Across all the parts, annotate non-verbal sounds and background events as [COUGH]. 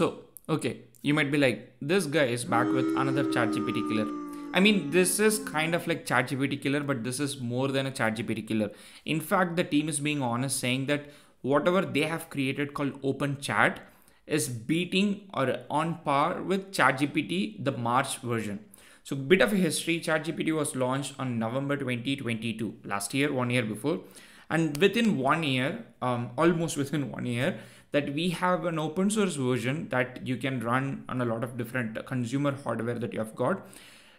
So, okay, you might be like, this guy is back with another ChatGPT killer. I mean, this is kind of like ChatGPT killer, but this is more than a ChatGPT killer. In fact, the team is being honest, saying that whatever they have created called Open Chat is beating or on par with ChatGPT, the March version. So, bit of a history ChatGPT was launched on November 2022, last year, one year before. And within one year, um, almost [LAUGHS] within one year, that we have an open source version that you can run on a lot of different consumer hardware that you have got,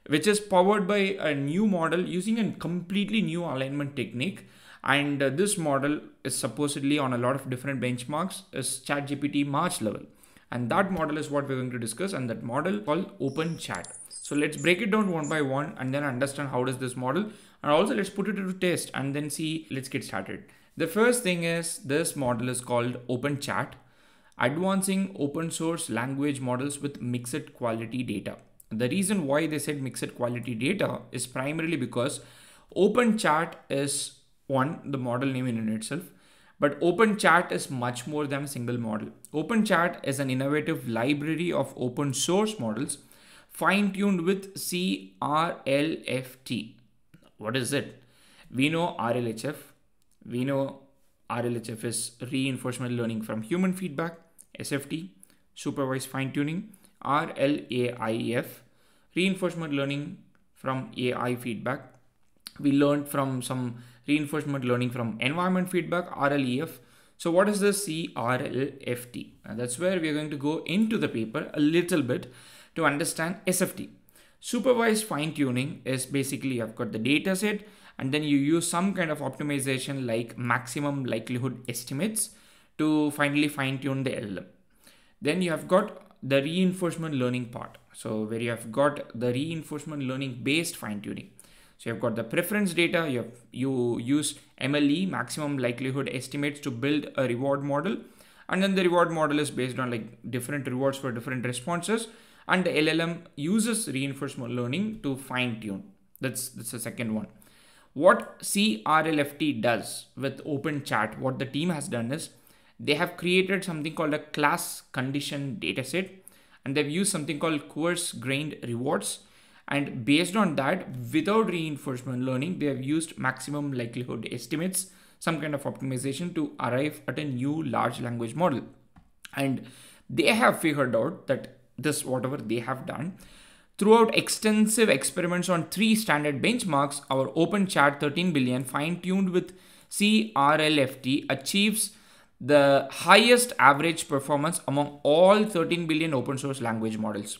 which is powered by a new model using a completely new alignment technique. And uh, this model is supposedly on a lot of different benchmarks is ChatGPT March level. And that model is what we're going to discuss and that model called Open Chat. So let's break it down one by one and then understand how does this model and also let's put it to test and then see, let's get started. The first thing is this model is called Open Chat, advancing open source language models with mixed quality data. The reason why they said mixed quality data is primarily because Open Chat is one, the model name in itself, but Open Chat is much more than a single model. Open Chat is an innovative library of open source models fine tuned with CRLFT. What is it? We know RLHF. We know RLHF is reinforcement learning from human feedback, SFT, supervised fine tuning, RLAIF, reinforcement learning from AI feedback. We learned from some reinforcement learning from environment feedback, RLEF. So what is the CRLFT? And that's where we're going to go into the paper a little bit to understand SFT. Supervised fine tuning is basically I've got the data set and then you use some kind of optimization like maximum likelihood estimates to finally fine tune the LLM. Then you have got the reinforcement learning part. So where you have got the reinforcement learning based fine tuning. So you've got the preference data, you, have, you use MLE, maximum likelihood estimates to build a reward model. And then the reward model is based on like different rewards for different responses and the LLM uses reinforcement learning to fine tune. That's, that's the second one. What CRLFT does with Open Chat, what the team has done is they have created something called a class condition dataset and they've used something called coarse grained rewards. And based on that, without reinforcement learning, they have used maximum likelihood estimates, some kind of optimization to arrive at a new large language model. And they have figured out that this whatever they have done throughout extensive experiments on three standard benchmarks our open chat 13 billion fine tuned with crlft achieves the highest average performance among all 13 billion open source language models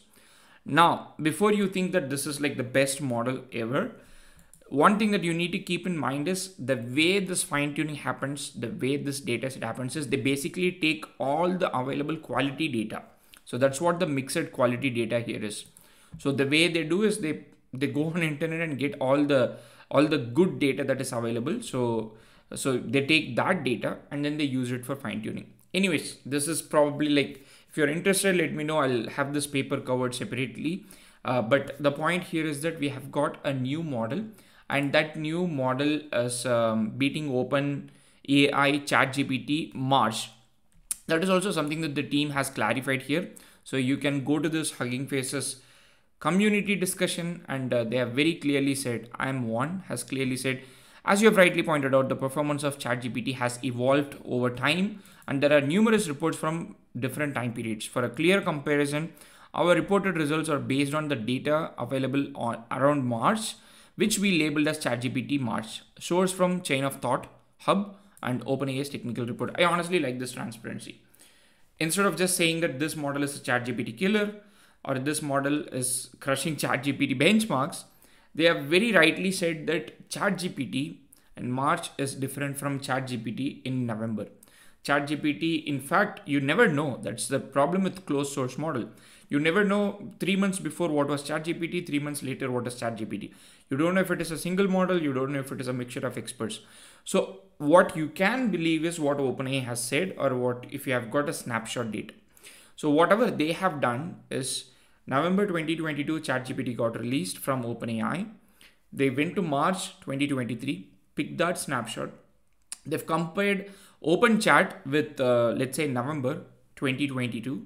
now before you think that this is like the best model ever one thing that you need to keep in mind is the way this fine tuning happens the way this data set happens is they basically take all the available quality data so that's what the mixed quality data here is. So the way they do is they they go on internet and get all the all the good data that is available. So so they take that data and then they use it for fine tuning. Anyways, this is probably like if you're interested, let me know. I'll have this paper covered separately. Uh, but the point here is that we have got a new model and that new model is um, beating open AI chat GPT March that is also something that the team has clarified here. So you can go to this Hugging Faces community discussion and uh, they have very clearly said, I am one, has clearly said, as you have rightly pointed out, the performance of ChatGPT has evolved over time and there are numerous reports from different time periods. For a clear comparison, our reported results are based on the data available on around March, which we labeled as ChatGPT March. Source from Chain of Thought Hub and OpenAI's technical report. I honestly like this transparency. Instead of just saying that this model is a ChatGPT killer or this model is crushing ChatGPT benchmarks, they have very rightly said that ChatGPT in March is different from ChatGPT in November. ChatGPT, in fact, you never know. That's the problem with closed source model. You never know three months before what was ChatGPT, three months later what is ChatGPT. You don't know if it is a single model, you don't know if it is a mixture of experts. So what you can believe is what OpenAI has said or what if you have got a snapshot data. So whatever they have done is November 2022 ChatGPT got released from OpenAI. They went to March 2023, picked that snapshot. They've compared OpenChat with uh, let's say November 2022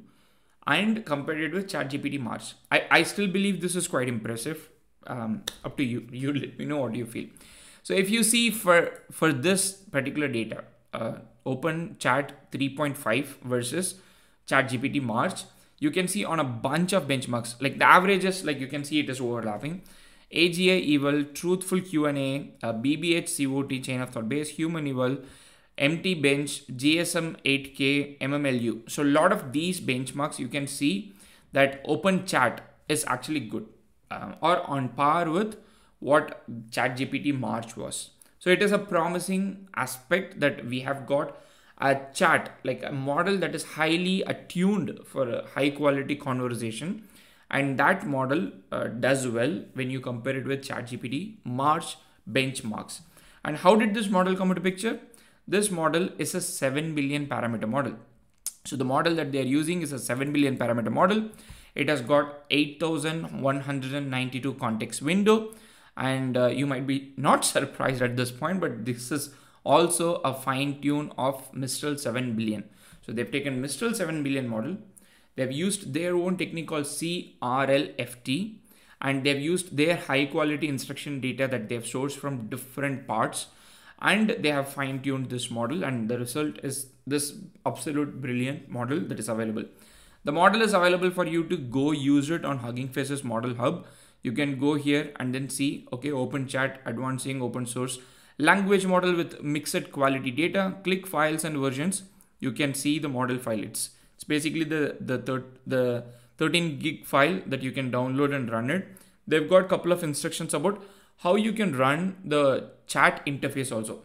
and compared it with ChatGPT March. I, I still believe this is quite impressive. Um, up to you. You let me know what you feel. So if you see for for this particular data, uh, Open Chat 3.5 versus ChatGPT March, you can see on a bunch of benchmarks, like the averages, like you can see it is overlapping. AGI eval, Truthful Q&A, BBH COT, Chain of Thought Base, Human eval, MT Bench, GSM 8K, MMLU. So a lot of these benchmarks, you can see that Open Chat is actually good uh, or on par with what ChatGPT March was. So it is a promising aspect that we have got a chat, like a model that is highly attuned for a high quality conversation. And that model uh, does well when you compare it with ChatGPT March benchmarks. And how did this model come into picture? This model is a 7 billion parameter model. So the model that they are using is a 7 billion parameter model. It has got 8,192 context window. And uh, you might be not [LAUGHS] surprised at this point, but this is also a fine tune of Mistral 7 billion. So they've taken Mistral 7 billion model, they've used their own technique called CRLFT, and they've used their high quality instruction data that they've sourced from different parts, and they have fine tuned this model, and the result is this absolute brilliant model that is available. The model is available for you to go use it on Hugging Face's Model Hub. You can go here and then see, okay, open chat, advancing open source language model with mixed quality data, click files and versions. You can see the model file. It's, it's basically the, the, thir the 13 gig file that you can download and run it. They've got a couple of instructions about how you can run the chat interface also.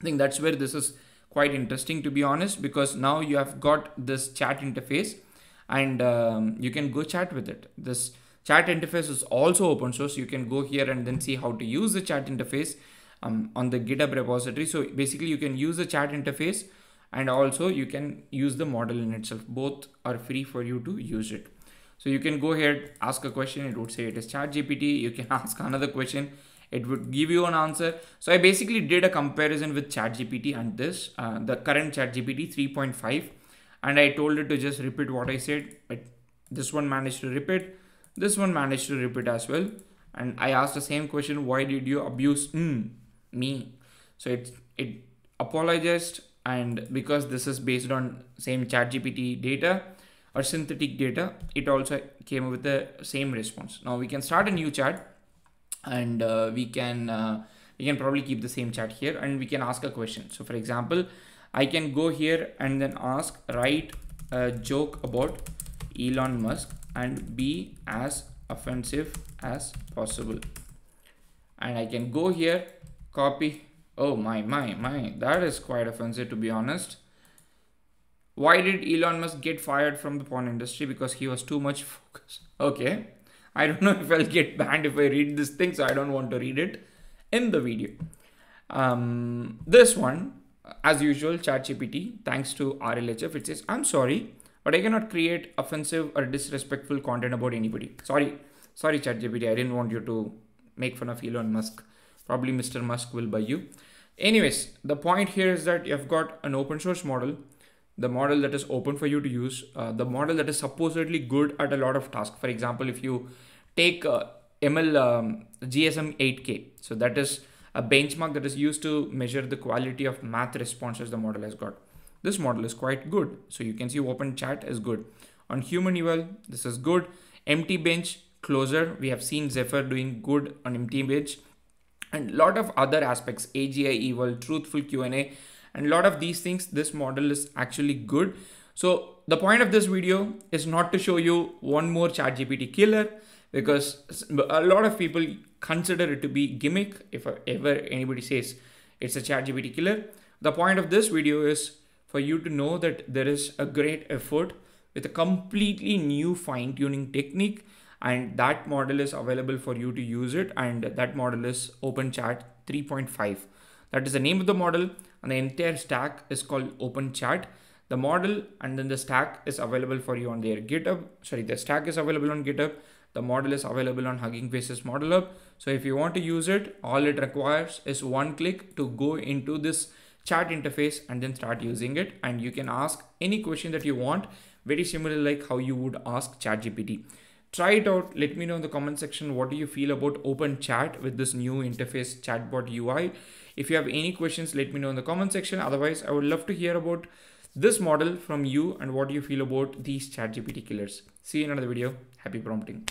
I think that's where this is quite interesting to be honest, because now you have got this chat interface and um, you can go chat with it. This chat interface is also open source. You can go here and then see how to use the chat interface um, on the GitHub repository. So basically you can use the chat interface and also you can use the model in itself. Both are free for you to use it. So you can go ahead, ask a question. It would say it is chat GPT. You can [LAUGHS] ask another question. It would give you an answer. So I basically did a comparison with chat GPT and this, uh, the current chat GPT 3.5. And I told it to just repeat what I said. But this one managed to repeat. This one managed to repeat as well. And I asked the same question. Why did you abuse mm, me? So it, it apologized. And because this is based on same chat GPT data, or synthetic data, it also came with the same response. Now we can start a new chat and uh, we can uh, we can probably keep the same chat here and we can ask a question. So for example, I can go here and then ask write a joke about Elon Musk and be as offensive as possible. And I can go here, copy. Oh my, my, my, that is quite offensive to be honest why did Elon Musk get fired from the porn industry? Because he was too much [LAUGHS] focused. Okay. I don't know if I'll get banned if I read this thing, so I don't want to read it in the video. Um, this one, as usual, ChatGPT, thanks to RLHF, it says, I'm sorry, but I cannot create offensive or disrespectful content about anybody. Sorry, sorry, ChatGPT, I didn't want you to make fun of Elon Musk. Probably Mr. Musk will buy you. Anyways, the point here is that you've got an open source model the model that is open for you to use, uh, the model that is supposedly good at a lot of tasks. For example, if you take uh, ML um, GSM 8K, so that is a benchmark that is used to measure the quality of math responses the model has got. This model is quite good. So you can see open chat is good. On human eval, this is good. MT bench closer, we have seen Zephyr doing good on MT bench and lot of other aspects, AGI eval, truthful Q&A, and a lot of these things this model is actually good. So the point of this video is not to show you one more chat gpt killer because a lot of people consider it to be gimmick if ever anybody says it's a chat gpt killer. The point of this video is for you to know that there is a great effort with a completely new fine tuning technique and that model is available for you to use it and that model is openchat 3.5 that is the name of the model and the entire stack is called OpenChat. The model and then the stack is available for you on their GitHub. Sorry, the stack is available on GitHub. The model is available on Hugging Faces Model Hub. So if you want to use it, all it requires is one click to go into this chat interface and then start using it. And you can ask any question that you want very similar like how you would ask ChatGPT. Try it out. Let me know in the comment section what do you feel about Open Chat with this new interface chatbot UI. If you have any questions, let me know in the comment section. Otherwise, I would love to hear about this model from you and what do you feel about these ChatGPT killers. See you in another video. Happy prompting.